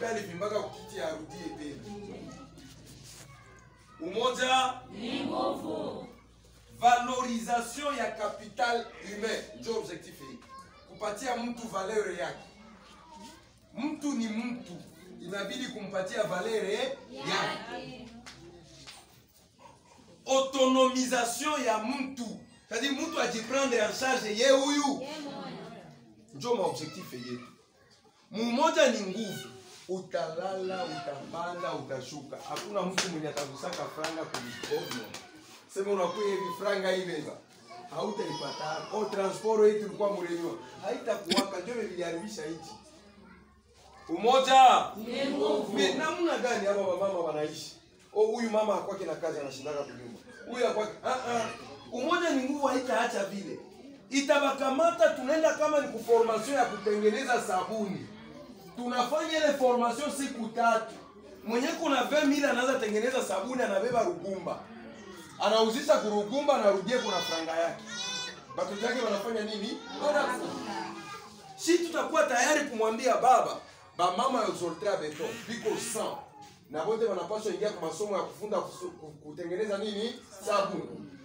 pale vimbaka kukiti arudie tena. Umoja ni nguvu. Valorisation ya capital humain ndio objectif hii, kupatia mtu valeur yake. Mtu ni mtu, inabidi kumpatia valeur yake. Autonomisation ya mtu, c'est-à-dire mtu ajiprendre en charge ye huyu, ndio maobjectif yetu. Mmoja ni nguvu utalala, utapanda, utashuka. Hakuna mtu mwenye atakusaka franga kumikono, sema unakuwa hivi franga hivi iveza hautaipata o oh, transporo hii tulikuwa mrenyo. haitakuwaka, ndio iliharibisha hichi. Umoja ni namna gani hapa baba mama wanaishi? O, oh, huyu mama hakwake na kazi, anashindaka kunyumba, huyu hakwake ah ah. Umoja ni nguvu, haitaacha vile, itabakamata. Tunaenda kama ni kuformasio ya kutengeneza sabuni tunafanya ile formation siku tatu. Mwenye kuna 20000 anaanza tengeneza sabuni, anabeba rugumba, anauzisha kurugumba, anarudia kuna franga yake. Watoto wake wanafanya nini? Si tutakuwa tayari kumwambia baba, bamama ya exoltra beto biko sang na wote wanapaswa ingia kwa masomo ya kufunda kutengeneza nini sabuni